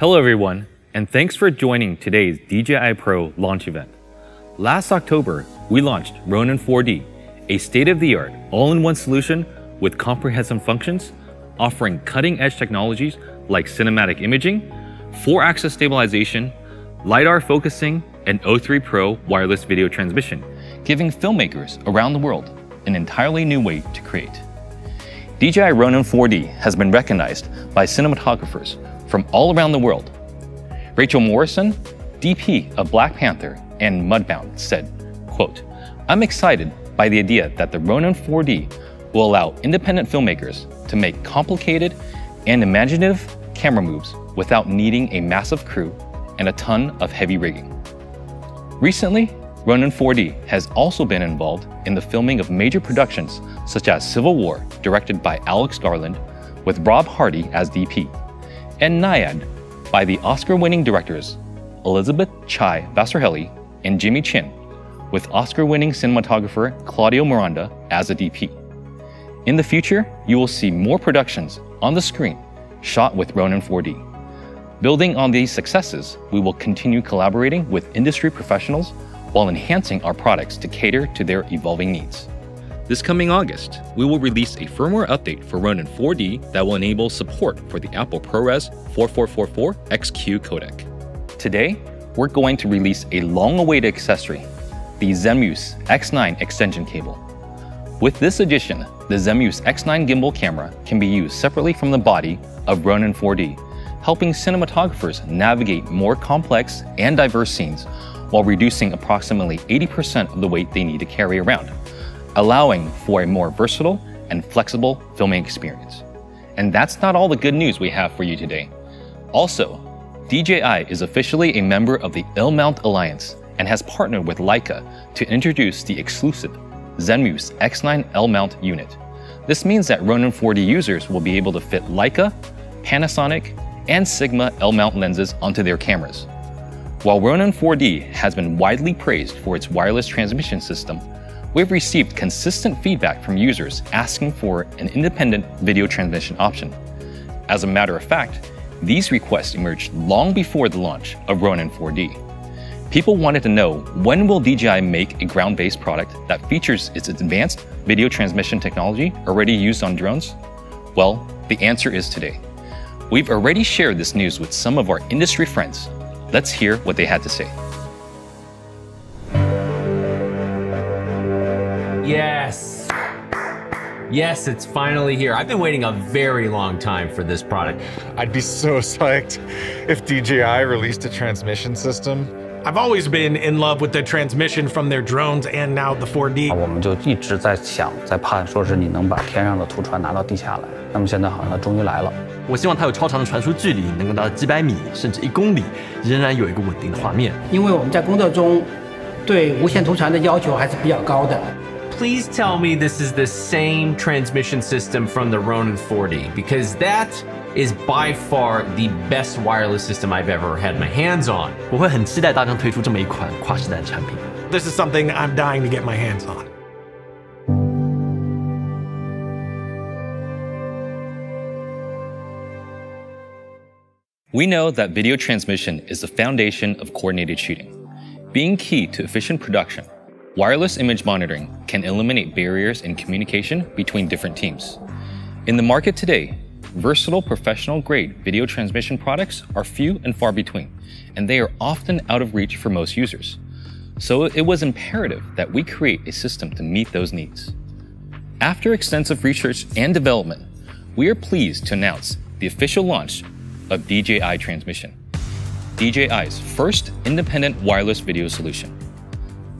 Hello everyone, and thanks for joining today's DJI Pro launch event. Last October, we launched Ronin 4D, a state-of-the-art, all-in-one solution with comprehensive functions, offering cutting-edge technologies like cinematic imaging, 4-axis stabilization, LiDAR focusing, and O3 Pro wireless video transmission, giving filmmakers around the world an entirely new way to create. DJI Ronin 4D has been recognized by cinematographers from all around the world. Rachel Morrison, DP of Black Panther and Mudbound, said, quote, I'm excited by the idea that the Ronin 4D will allow independent filmmakers to make complicated and imaginative camera moves without needing a massive crew and a ton of heavy rigging. Recently, Ronin 4D has also been involved in the filming of major productions such as Civil War, directed by Alex Garland, with Rob Hardy as DP, and Nyad by the Oscar-winning directors Elizabeth Chai Vasarhelyi and Jimmy Chin, with Oscar-winning cinematographer Claudio Miranda as a DP. In the future, you will see more productions on the screen shot with Ronin 4D. Building on these successes, we will continue collaborating with industry professionals while enhancing our products to cater to their evolving needs. This coming August, we will release a firmware update for Ronin 4D that will enable support for the Apple ProRes 4444 XQ codec. Today, we're going to release a long-awaited accessory, the Zenmuse X9 extension cable. With this addition, the Zenmuse X9 gimbal camera can be used separately from the body of Ronin 4D, helping cinematographers navigate more complex and diverse scenes while reducing approximately 80% of the weight they need to carry around, allowing for a more versatile and flexible filming experience. And that's not all the good news we have for you today. Also, DJI is officially a member of the L-Mount Alliance and has partnered with Leica to introduce the exclusive Zenmuse X9 L-Mount unit. This means that Ronin 4D users will be able to fit Leica, Panasonic, and Sigma L-mount lenses onto their cameras. While Ronin 4D has been widely praised for its wireless transmission system, we've received consistent feedback from users asking for an independent video transmission option. As a matter of fact, these requests emerged long before the launch of Ronin 4D. People wanted to know when will DJI make a ground-based product that features its advanced video transmission technology already used on drones? Well, the answer is today. We've already shared this news with some of our industry friends. Let's hear what they had to say. Yes. Yes, it's finally here. I've been waiting a very long time for this product. I'd be so psyched if DJI released a transmission system I've always been in love with the transmission from their drones and now the 4D. 我们就一直在想，在盼，说是你能把天上的图传拿到地下来。那么现在好像它终于来了。我希望它有超长的传输距离，能够达到几百米甚至一公里，仍然有一个稳定的画面。因为我们在工作中对无线图传的要求还是比较高的。 please tell me this is the same transmission system from the Ronin 4D because that is by far the best wireless system I've ever had my hands on. 我会很期待大疆推出这么一款跨时代的产品。This is something I'm dying to get my hands on. We know that video transmission is the foundation of coordinated shooting. Being key to efficient production wireless image monitoring can eliminate barriers in communication between different teams. In the market today, versatile professional grade video transmission products are few and far between, and they are often out of reach for most users. So it was imperative that we create a system to meet those needs. After extensive research and development, we are pleased to announce the official launch of DJI Transmission, DJI's first independent wireless video solution.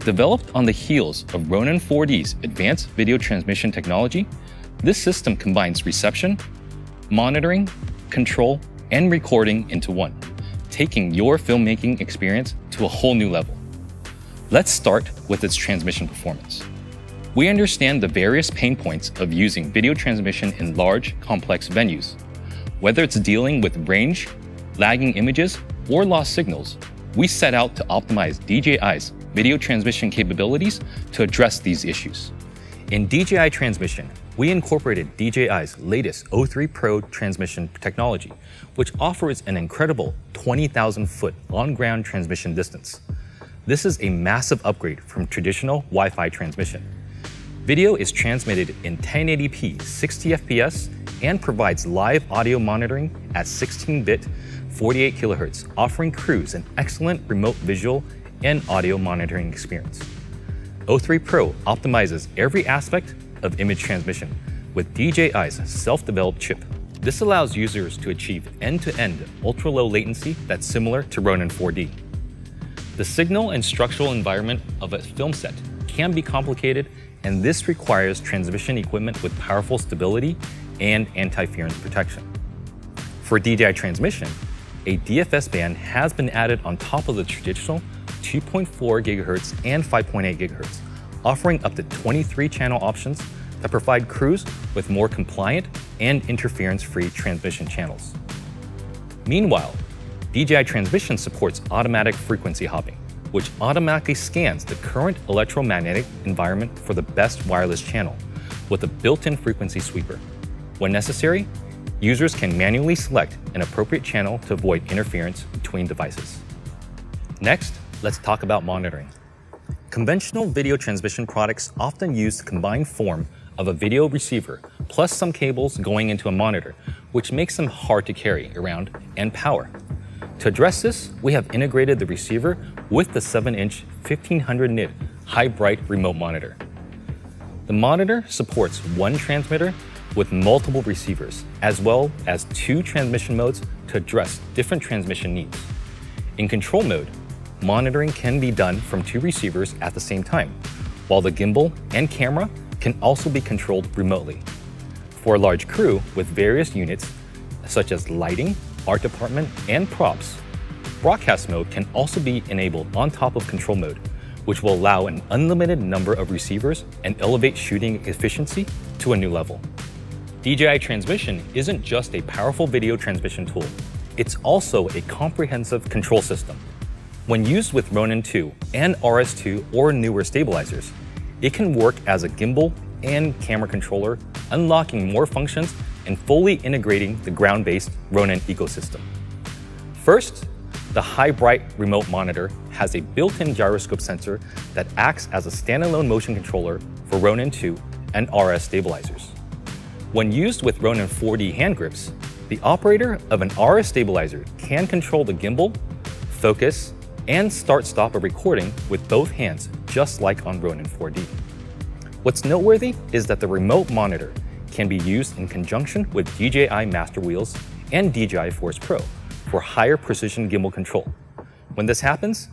Developed on the heels of Ronin 4D's advanced video transmission technology, this system combines reception, monitoring, control, and recording into one, taking your filmmaking experience to a whole new level. Let's start with its transmission performance. We understand the various pain points of using video transmission in large, complex venues. Whether it's dealing with range, lagging images, or lost signals, we set out to optimize DJI's video transmission capabilities to address these issues. In DJI Transmission, we incorporated DJI's latest O3 Pro transmission technology, which offers an incredible 20,000 foot on ground transmission distance. This is a massive upgrade from traditional Wi Fi transmission. Video is transmitted in 1080p 60 FPS and provides live audio monitoring at 16 bit 48 kHz, offering crews an excellent remote visual and audio monitoring experience. O3 Pro optimizes every aspect of image transmission with DJI's self-developed chip. This allows users to achieve end-to-end ultra-low latency that's similar to Ronin 4D. The signal and structural environment of a film set can be complicated, and this requires transmission equipment with powerful stability and anti-interference protection. For DJI transmission, a DFS band has been added on top of the traditional 2.4 GHz and 5.8 GHz, offering up to 23 channel options that provide crews with more compliant and interference-free transmission channels. Meanwhile, DJI Transmission supports automatic frequency hopping, which automatically scans the current electromagnetic environment for the best wireless channel with a built-in frequency sweeper. When necessary, users can manually select an appropriate channel to avoid interference between devices. Next, let's talk about monitoring. Conventional video transmission products often use the combined form of a video receiver plus some cables going into a monitor, which makes them hard to carry around and power. To address this, we have integrated the receiver with the 7-inch 1500 nit high bright remote monitor. The monitor supports one transmitter with multiple receivers, as well as two transmission modes to address different transmission needs. In control mode, monitoring can be done from two receivers at the same time, while the gimbal and camera can also be controlled remotely. For a large crew with various units, such as lighting, art department, and props, broadcast mode can also be enabled on top of control mode, which will allow an unlimited number of receivers and elevate shooting efficiency to a new level. DJI Transmission isn't just a powerful video transmission tool, it's also a comprehensive control system. When used with Ronin 2 and RS2 or newer stabilizers, it can work as a gimbal and camera controller, unlocking more functions and fully integrating the ground-based Ronin ecosystem. First, the bright remote monitor has a built-in gyroscope sensor that acts as a standalone motion controller for Ronin 2 and RS stabilizers. When used with Ronin 4D hand grips, the operator of an RS stabilizer can control the gimbal, focus, and start-stop a recording with both hands, just like on Ronin 4D. What's noteworthy is that the remote monitor can be used in conjunction with DJI Master Wheels and DJI Force Pro for higher precision gimbal control. When this happens,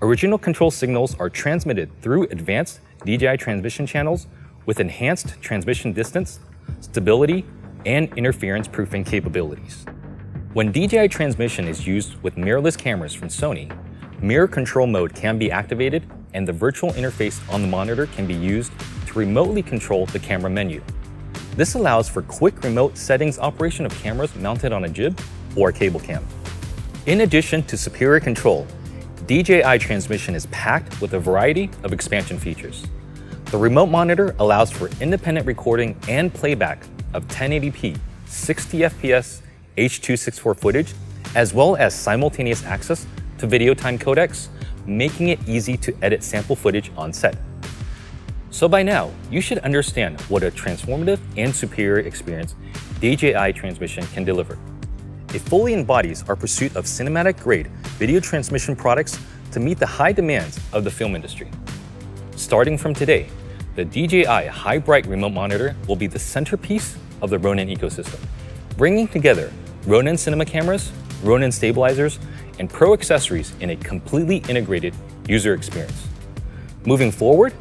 original control signals are transmitted through advanced DJI transmission channels with enhanced transmission distance, stability, and interference proofing capabilities. When DJI transmission is used with mirrorless cameras from Sony, mirror control mode can be activated and the virtual interface on the monitor can be used to remotely control the camera menu. This allows for quick remote settings operation of cameras mounted on a jib or a cable cam. In addition to superior control, DJI transmission is packed with a variety of expansion features. The remote monitor allows for independent recording and playback of 1080p, 60 FPS, H.264 footage, as well as simultaneous access to video time codecs, making it easy to edit sample footage on set. So by now, you should understand what a transformative and superior experience DJI transmission can deliver. It fully embodies our pursuit of cinematic-grade video transmission products to meet the high demands of the film industry. Starting from today, the DJI High Bright Remote Monitor will be the centerpiece of the Ronin ecosystem, bringing together Ronin cinema cameras, Ronin stabilizers, and Pro accessories in a completely integrated user experience. Moving forward,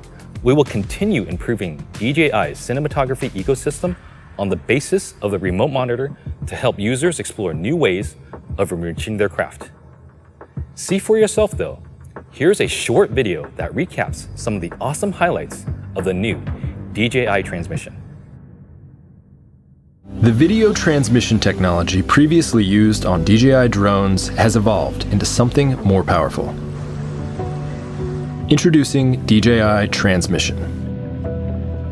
we will continue improving DJI's cinematography ecosystem on the basis of the remote monitor to help users explore new ways of enriching their craft. See for yourself though, here's a short video that recaps some of the awesome highlights of the new DJI transmission. The video transmission technology previously used on DJI drones has evolved into something more powerful. Introducing DJI Transmission.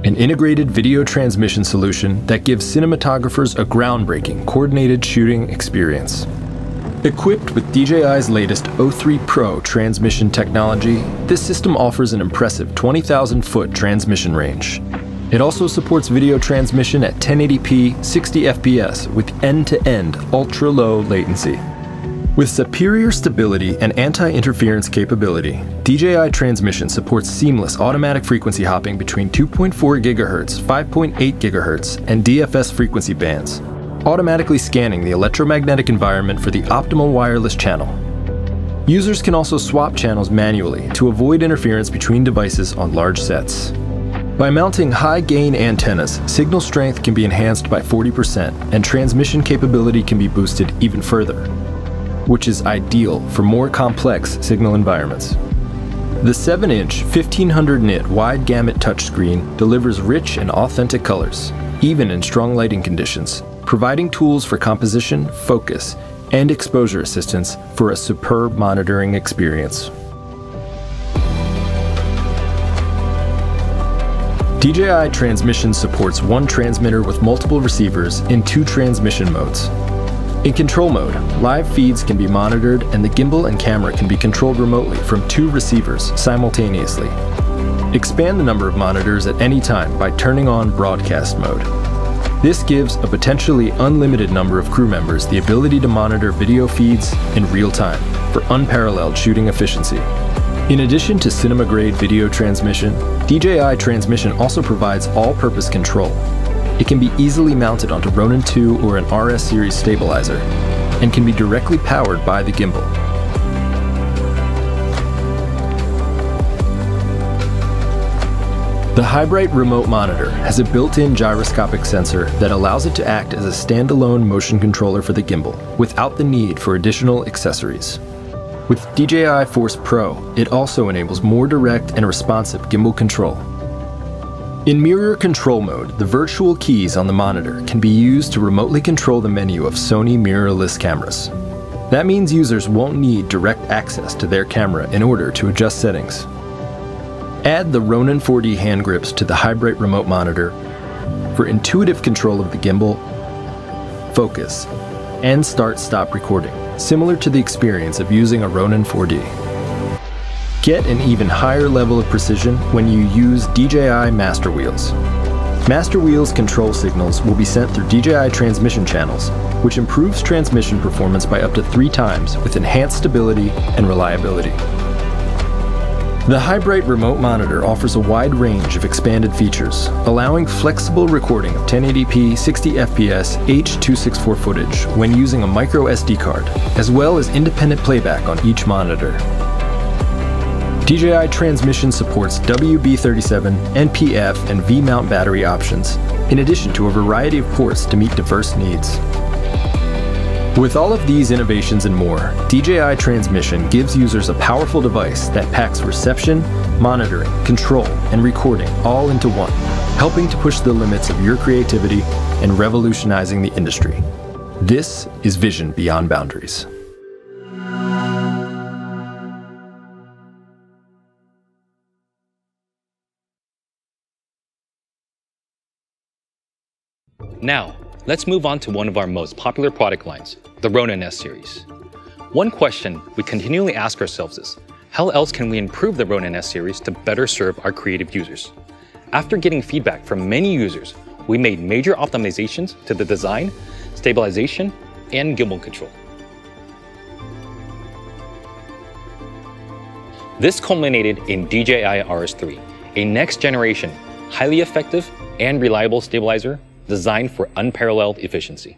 an integrated video transmission solution that gives cinematographers a groundbreaking coordinated shooting experience. Equipped with DJI's latest O3 Pro transmission technology, this system offers an impressive 20,000 foot transmission range. It also supports video transmission at 1080p 60 FPS with end to end ultra low latency. With superior stability and anti interference capability, DJI Transmission supports seamless automatic frequency hopping between 2.4 GHz, 5.8 GHz, and DFS frequency bands, automatically scanning the electromagnetic environment for the optimal wireless channel. Users can also swap channels manually to avoid interference between devices on large sets. By mounting high gain antennas, signal strength can be enhanced by 40% and transmission capability can be boosted even further, which is ideal for more complex signal environments. The 7 inch, 1500 nit wide gamut touchscreen delivers rich and authentic colors, even in strong lighting conditions, providing tools for composition, focus, and exposure assistance for a superb monitoring experience. DJI Transmission supports one transmitter with multiple receivers in two transmission modes. In control mode, live feeds can be monitored and the gimbal and camera can be controlled remotely from two receivers simultaneously. Expand the number of monitors at any time by turning on broadcast mode. This gives a potentially unlimited number of crew members the ability to monitor video feeds in real time for unparalleled shooting efficiency. In addition to cinema-grade video transmission, DJI Transmission also provides all-purpose control. It can be easily mounted onto Ronin 2 or an RS series stabilizer, and can be directly powered by the gimbal. The High Bright remote monitor has a built-in gyroscopic sensor that allows it to act as a standalone motion controller for the gimbal, without the need for additional accessories. With DJI Force Pro, it also enables more direct and responsive gimbal control. In mirror control mode, the virtual keys on the monitor can be used to remotely control the menu of Sony mirrorless cameras. That means users won't need direct access to their camera in order to adjust settings. Add the Ronin 4D hand grips to the High Bright remote monitor for intuitive control of the gimbal, focus, and start-stop recording similar to the experience of using a Ronin 4D. Get an even higher level of precision when you use DJI Master Wheels. Master Wheels control signals will be sent through DJI transmission channels, which improves transmission performance by up to three times with enhanced stability and reliability. The High Bright remote monitor offers a wide range of expanded features, allowing flexible recording of 1080p 60 fps H.264 footage when using a micro SD card, as well as independent playback on each monitor. DJI Transmission supports WB37, NPF, and V-mount battery options, in addition to a variety of ports to meet diverse needs. With all of these innovations and more, DJI Transmission gives users a powerful device that packs reception, monitoring, control, and recording all into one, helping to push the limits of your creativity and revolutionizing the industry. This is Vision Beyond Boundaries. Now, let's move on to one of our most popular product lines, the Ronin S series. One question we continually ask ourselves is, how else can we improve the Ronin S series to better serve our creative users? After getting feedback from many users, we made major optimizations to the design, stabilization, and gimbal control. This culminated in DJI RS3, a next generation, highly effective and reliable stabilizer designed for unparalleled efficiency.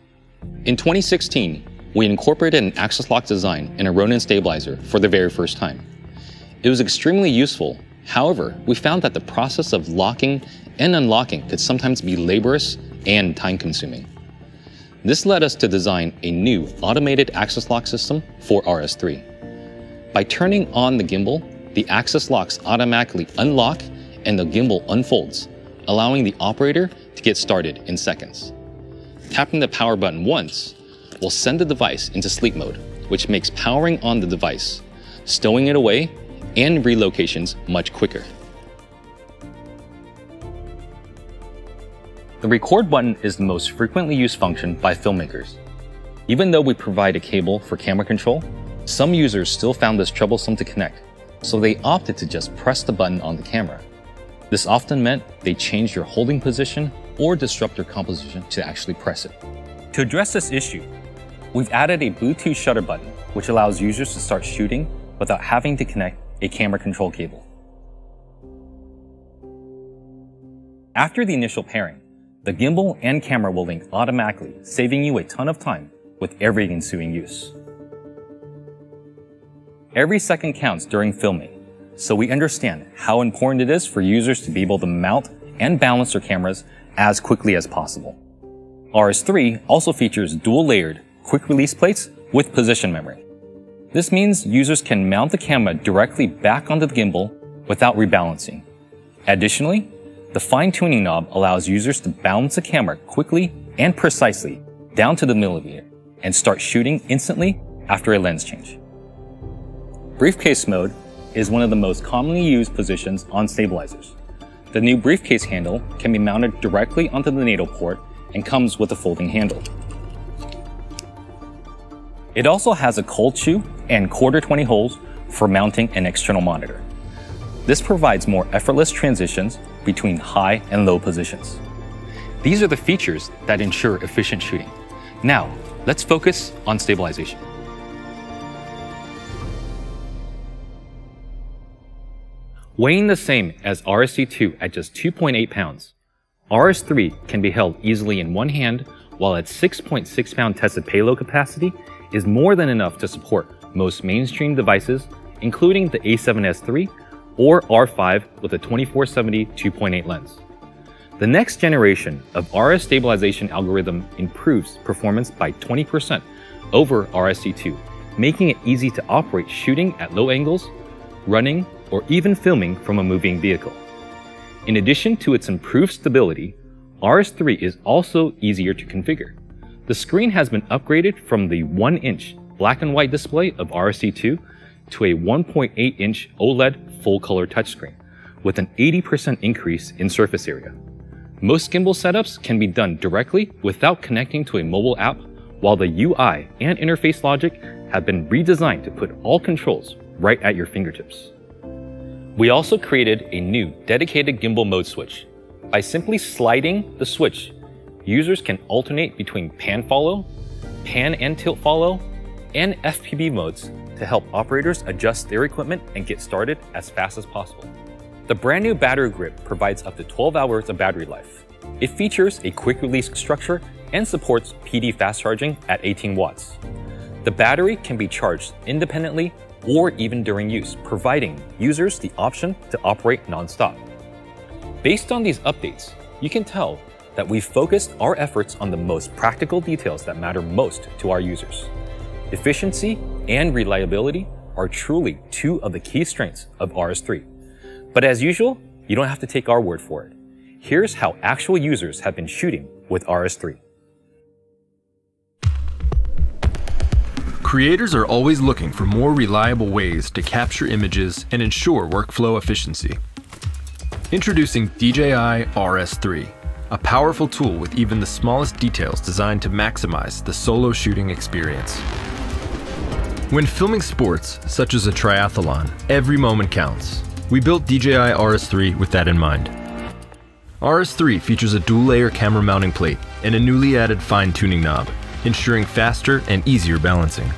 In 2016, we incorporated an axis lock design in a Ronin stabilizer for the very first time. It was extremely useful. However, we found that the process of locking and unlocking could sometimes be laborious and time consuming. This led us to design a new automated axis lock system for RS3. By turning on the gimbal, the axis locks automatically unlock and the gimbal unfolds, allowing the operator to get started in seconds. Tapping the power button once will send the device into sleep mode, which makes powering on the device, stowing it away, and relocations much quicker. The record button is the most frequently used function by filmmakers. Even though we provide a cable for camera control, some users still found this troublesome to connect, so they opted to just press the button on the camera. This often meant they changed your holding position or disrupt your composition to actually press it. To address this issue, we've added a Bluetooth shutter button, which allows users to start shooting without having to connect a camera control cable. After the initial pairing, the gimbal and camera will link automatically, saving you a ton of time with every ensuing use. Every second counts during filming, so we understand how important it is for users to be able to mount and balance their cameras as quickly as possible. RS3 also features dual-layered quick release plates with position memory. This means users can mount the camera directly back onto the gimbal without rebalancing. Additionally, the fine-tuning knob allows users to balance the camera quickly and precisely down to the millimeter and start shooting instantly after a lens change. Briefcase mode is one of the most commonly used positions on stabilizers. The new briefcase handle can be mounted directly onto the NATO port and comes with a folding handle. It also has a cold shoe and quarter 20 holes for mounting an external monitor. This provides more effortless transitions between high and low positions. These are the features that ensure efficient shooting. Now, let's focus on stabilization. Weighing the same as RSC2 at just 2.8 pounds, RS3 can be held easily in one hand, while its 6.6 pound tested payload capacity is more than enough to support most mainstream devices, including the A7S3 or R5 with a 2470 2.8 lens. The next generation of RS stabilization algorithm improves performance by 20% over RSC2, making it easy to operate shooting at low angles, running, or even filming from a moving vehicle. In addition to its improved stability, RS3 is also easier to configure. The screen has been upgraded from the 1-inch black and white display of RSC2 to a 1.8 inch OLED full color touchscreen with an 80% increase in surface area. Most gimbal setups can be done directly without connecting to a mobile app, while the UI and interface logic have been redesigned to put all controls right at your fingertips. We also created a new dedicated gimbal mode switch. By simply sliding the switch, users can alternate between pan follow, pan and tilt follow, and FPV modes to help operators adjust their equipment and get started as fast as possible. The brand new battery grip provides up to 12 hours of battery life. It features a quick release structure and supports PD fast charging at 18 watts. The battery can be charged independently or even during use, providing users the option to operate nonstop. Based on these updates, you can tell that we've focused our efforts on the most practical details that matter most to our users. Efficiency and reliability are truly two of the key strengths of RS3. But as usual, you don't have to take our word for it. Here's how actual users have been shooting with RS3. Creators are always looking for more reliable ways to capture images and ensure workflow efficiency. Introducing DJI RS3, a powerful tool with even the smallest details designed to maximize the solo shooting experience. When filming sports, such as a triathlon, every moment counts. We built DJI RS3 with that in mind. RS3 features a dual-layer camera mounting plate and a newly added fine-tuning knob, ensuring faster and easier balancing.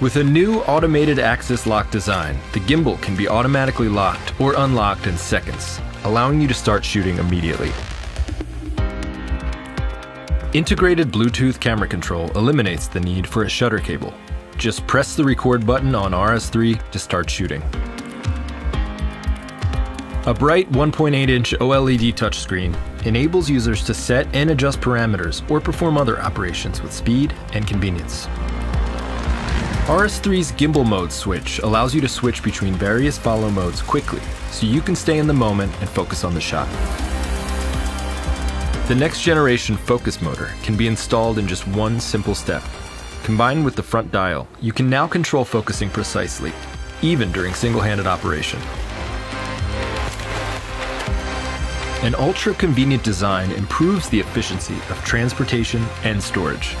With a new automated axis lock design, the gimbal can be automatically locked or unlocked in seconds, allowing you to start shooting immediately. Integrated Bluetooth camera control eliminates the need for a shutter cable. Just press the record button on RS3 to start shooting. A bright 1.8-inch OLED touchscreen enables users to set and adjust parameters or perform other operations with speed and convenience. RS3's gimbal mode switch allows you to switch between various follow modes quickly, so you can stay in the moment and focus on the shot. The next generation focus motor can be installed in just one simple step. Combined with the front dial, you can now control focusing precisely, even during single-handed operation. An ultra convenient design improves the efficiency of transportation and storage.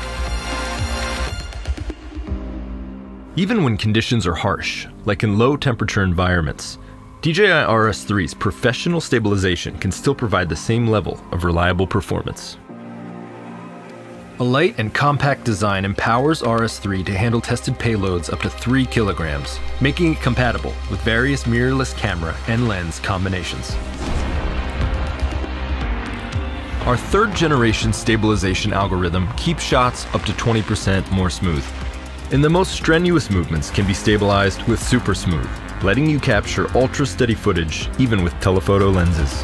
Even when conditions are harsh, like in low temperature environments, DJI RS3's professional stabilization can still provide the same level of reliable performance. A light and compact design empowers RS3 to handle tested payloads up to 3 kilograms, making it compatible with various mirrorless camera and lens combinations. Our third generation stabilization algorithm keeps shots up to 20% more smooth. And the most strenuous movements can be stabilized with Super Smooth, letting you capture ultra steady footage even with telephoto lenses.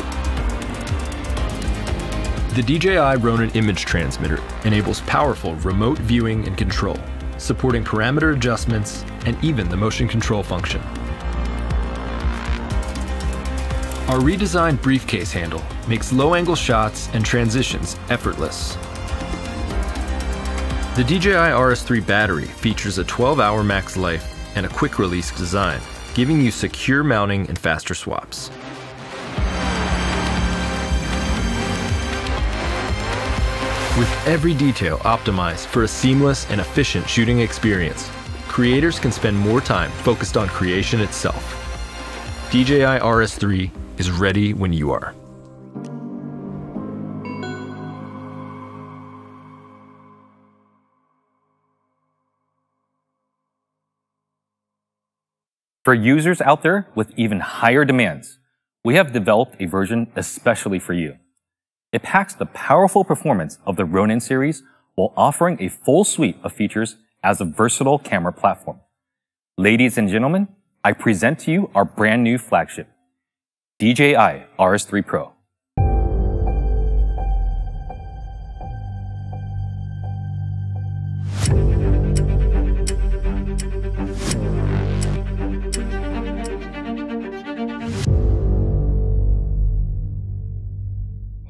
The DJI Ronin image transmitter enables powerful remote viewing and control, supporting parameter adjustments and even the motion control function. Our redesigned briefcase handle makes low-angle shots and transitions effortless. The DJI RS3 battery features a 12-hour max life and a quick-release design, giving you secure mounting and faster swaps. With every detail optimized for a seamless and efficient shooting experience, creators can spend more time focused on creation itself. DJI RS3 is ready when you are. For users out there with even higher demands, we have developed a version especially for you. It packs the powerful performance of the Ronin series while offering a full suite of features as a versatile camera platform. Ladies and gentlemen, I present to you our brand new flagship, DJI RS3 Pro.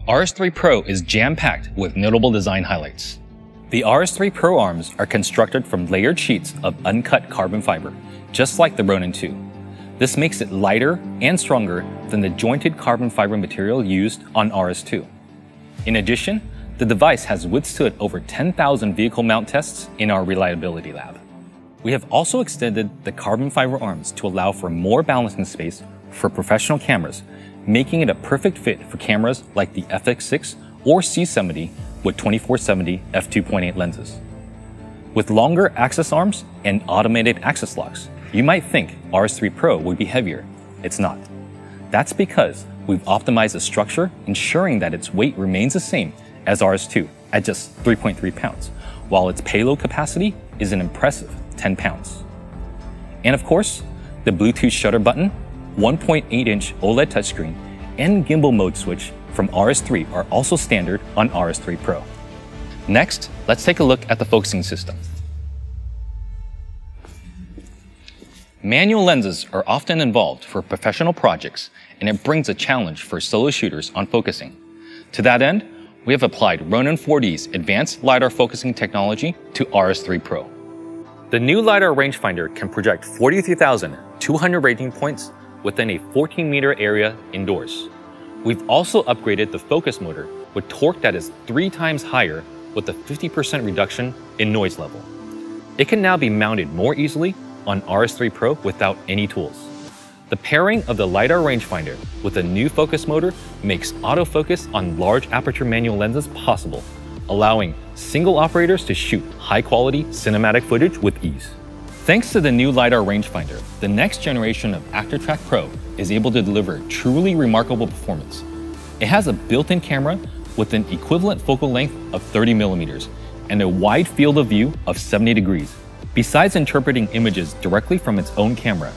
RS3 Pro is jam-packed with notable design highlights. The RS3 Pro arms are constructed from layered sheets of uncut carbon fiber, just like the Ronin 2. This makes it lighter and stronger than the jointed carbon fiber material used on RS2. In addition, the device has withstood over 10,000 vehicle mount tests in our reliability lab. We have also extended the carbon fiber arms to allow for more balancing space for professional cameras making it a perfect fit for cameras like the FX6 or C70 with 2470 f2.8 lenses. With longer axis arms and automated axis locks, you might think RS3 Pro would be heavier. It's not. That's because we've optimized the structure, ensuring that its weight remains the same as RS2 at just 3.3 pounds, while its payload capacity is an impressive 10 pounds. And of course, the Bluetooth shutter button 1.8 inch OLED touchscreen, and gimbal mode switch from RS3 are also standard on RS3 Pro. Next, let's take a look at the focusing system. Manual lenses are often involved for professional projects, and it brings a challenge for solo shooters on focusing. To that end, we have applied Ronin 4D's advanced LiDAR focusing technology to RS3 Pro. The new LiDAR rangefinder can project 43,200 ranging points within a 14 meter area indoors. We've also upgraded the focus motor with torque that is three times higher with a 50% reduction in noise level. It can now be mounted more easily on RS3 Pro without any tools. The pairing of the LiDAR rangefinder with a new focus motor makes autofocus on large aperture manual lenses possible, allowing single operators to shoot high quality cinematic footage with ease. Thanks to the new LiDAR rangefinder, the next generation of ActiveTrack Pro is able to deliver truly remarkable performance. It has a built-in camera with an equivalent focal length of 30 millimeters and a wide field of view of 70 degrees. Besides interpreting images directly from its own camera,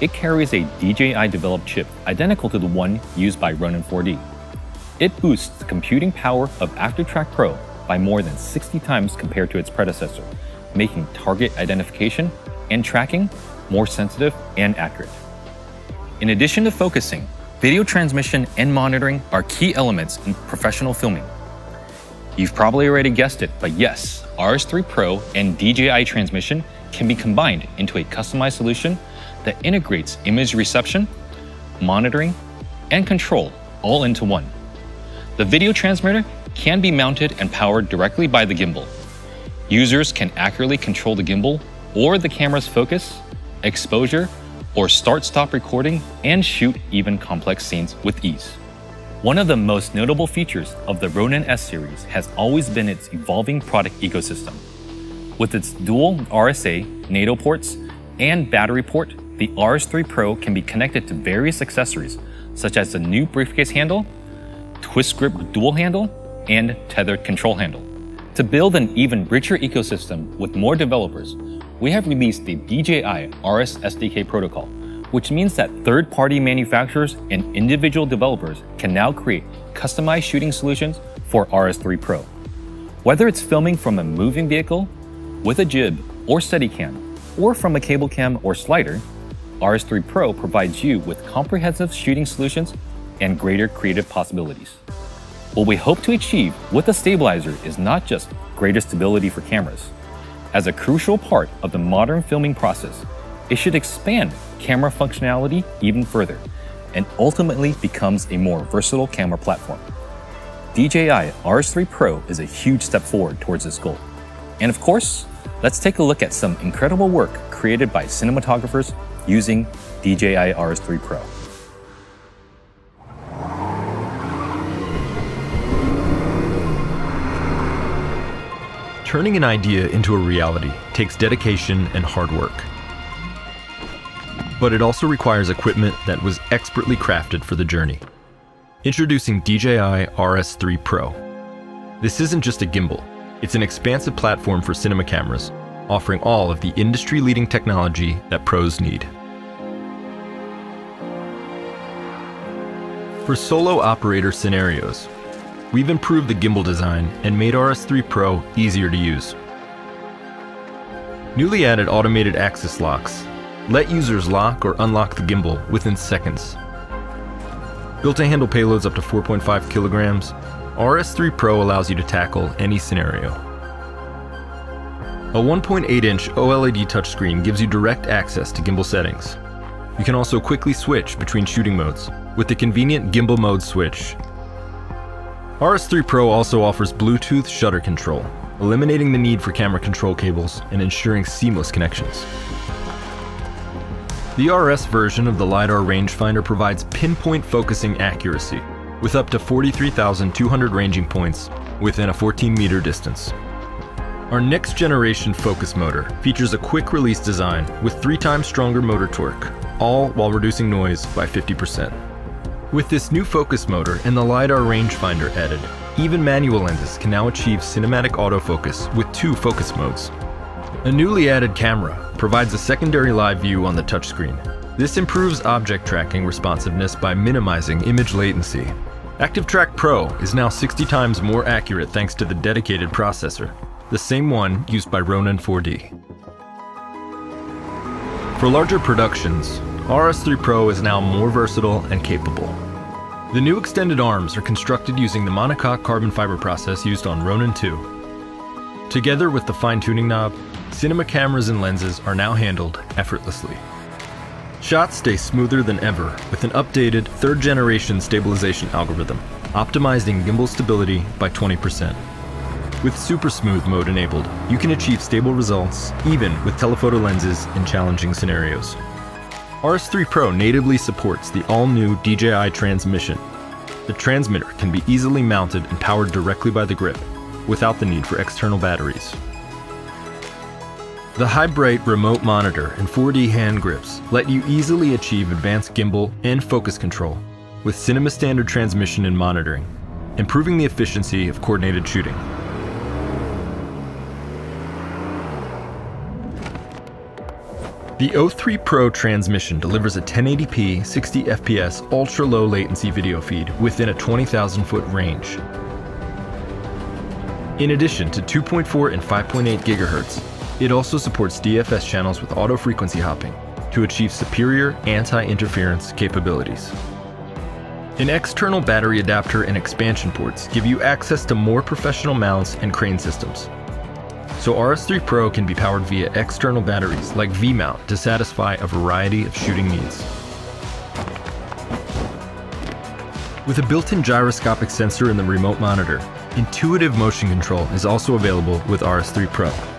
it carries a DJI-developed chip identical to the one used by Ronin 4D. It boosts the computing power of ActiveTrack Pro by more than 60 times compared to its predecessor, making target identification and tracking more sensitive and accurate. In addition to focusing, video transmission and monitoring are key elements in professional filming. You've probably already guessed it, but yes, RS3 Pro and DJI transmission can be combined into a customized solution that integrates image reception, monitoring, and control all into one. The video transmitter can be mounted and powered directly by the gimbal. Users can accurately control the gimbal or the camera's focus, exposure, or start-stop recording and shoot even complex scenes with ease. One of the most notable features of the Ronin S series has always been its evolving product ecosystem. With its dual RSA, NATO ports, and battery port, the RS3 Pro can be connected to various accessories such as the new briefcase handle, twist grip dual handle, and tethered control handle. To build an even richer ecosystem with more developers, we have released the DJI RS SDK protocol, which means that third-party manufacturers and individual developers can now create customized shooting solutions for RS3 Pro. Whether it's filming from a moving vehicle, with a jib or Steadicam, or from a cable cam or slider, RS3 Pro provides you with comprehensive shooting solutions and greater creative possibilities. What we hope to achieve with the stabilizer is not just greater stability for cameras. As a crucial part of the modern filming process, it should expand camera functionality even further and ultimately becomes a more versatile camera platform. DJI RS3 Pro is a huge step forward towards this goal. And of course, let's take a look at some incredible work created by cinematographers using DJI RS3 Pro. Turning an idea into a reality takes dedication and hard work. But it also requires equipment that was expertly crafted for the journey. Introducing DJI RS3 Pro. This isn't just a gimbal, it's an expansive platform for cinema cameras, offering all of the industry leading technology that pros need. For solo operator scenarios, we've improved the gimbal design and made RS3 Pro easier to use. Newly added automated axis locks let users lock or unlock the gimbal within seconds. Built to handle payloads up to 4.5 kilograms, RS3 Pro allows you to tackle any scenario. A 1.8 inch OLED touchscreen gives you direct access to gimbal settings. You can also quickly switch between shooting modes with the convenient gimbal mode switch. RS3 Pro also offers Bluetooth shutter control, eliminating the need for camera control cables and ensuring seamless connections. The RS version of the LiDAR rangefinder provides pinpoint focusing accuracy, with up to 43,200 ranging points within a 14 meter distance. Our next generation focus motor features a quick release design with three times stronger motor torque, all while reducing noise by 50%. With this new focus motor and the LiDAR rangefinder added, even manual lenses can now achieve cinematic autofocus with two focus modes. A newly added camera provides a secondary live view on the touchscreen. This improves object tracking responsiveness by minimizing image latency. ActiveTrack Pro is now 60 times more accurate thanks to the dedicated processor, the same one used by Ronin 4D. For larger productions, RS3 Pro is now more versatile and capable. The new extended arms are constructed using the monocoque carbon fiber process used on Ronin 2. Together with the fine-tuning knob, cinema cameras and lenses are now handled effortlessly. Shots stay smoother than ever with an updated third generation stabilization algorithm, optimizing gimbal stability by 20%. With Super Smooth mode enabled, you can achieve stable results even with telephoto lenses in challenging scenarios. RS3 Pro natively supports the all-new DJI transmission. The transmitter can be easily mounted and powered directly by the grip, without the need for external batteries. The High Bright remote monitor and 4D hand grips let you easily achieve advanced gimbal and focus control with cinema standard transmission and monitoring, improving the efficiency of coordinated shooting. The O3 Pro transmission delivers a 1080p 60 FPS ultra low latency video feed within a 20,000 foot range. In addition to 2.4 and 5.8 GHz, it also supports DFS channels with auto frequency hopping to achieve superior anti-interference capabilities. An external battery adapter and expansion ports give you access to more professional mounts and crane systems, so RS3 Pro can be powered via external batteries like V-mount to satisfy a variety of shooting needs. With a built in gyroscopic sensor in the remote monitor, intuitive motion control is also available with RS3 Pro.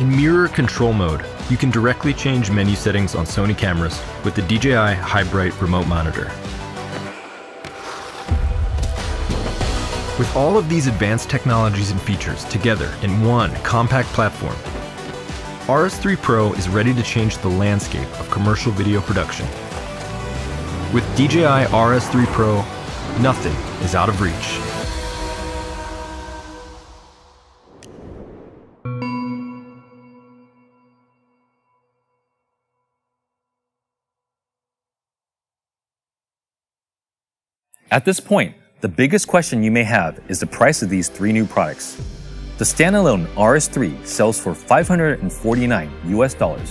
In mirror control mode, you can directly change menu settings on Sony cameras with the DJI High Bright remote monitor. With all of these advanced technologies and features together in one compact platform, RS3 Pro is ready to change the landscape of commercial video production. With DJI RS3 Pro, nothing is out of reach. At this point, the biggest question you may have is the price of these three new products. The standalone RS3 sells for 549 US dollars,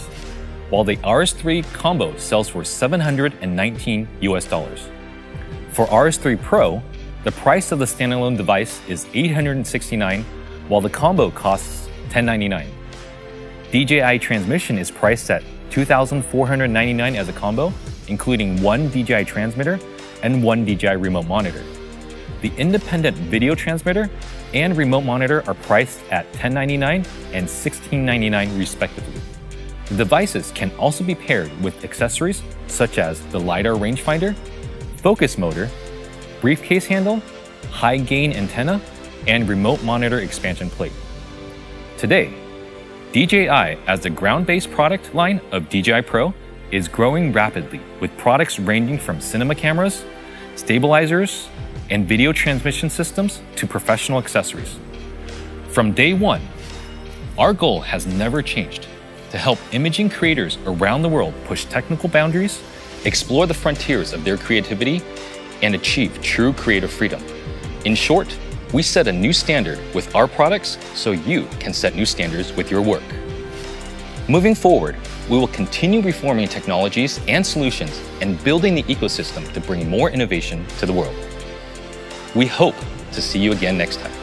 while the RS3 combo sells for 719 US dollars. For RS3 Pro, the price of the standalone device is 869, while the combo costs 1099. DJI transmission is priced at 2499 as a combo, including one DJI transmitter and one DJI remote monitor. The independent video transmitter and remote monitor are priced at 1099 and 1699 respectively. The devices can also be paired with accessories such as the LiDAR rangefinder, focus motor, briefcase handle, high gain antenna, and remote monitor expansion plate. Today, DJI as the ground-based product line of DJI Pro is growing rapidly with products ranging from cinema cameras, stabilizers, and video transmission systems to professional accessories. From day one, our goal has never changed to help imaging creators around the world push technical boundaries, explore the frontiers of their creativity, and achieve true creative freedom. In short, we set a new standard with our products so you can set new standards with your work. Moving forward, we will continue reforming technologies and solutions and building the ecosystem to bring more innovation to the world. We hope to see you again next time.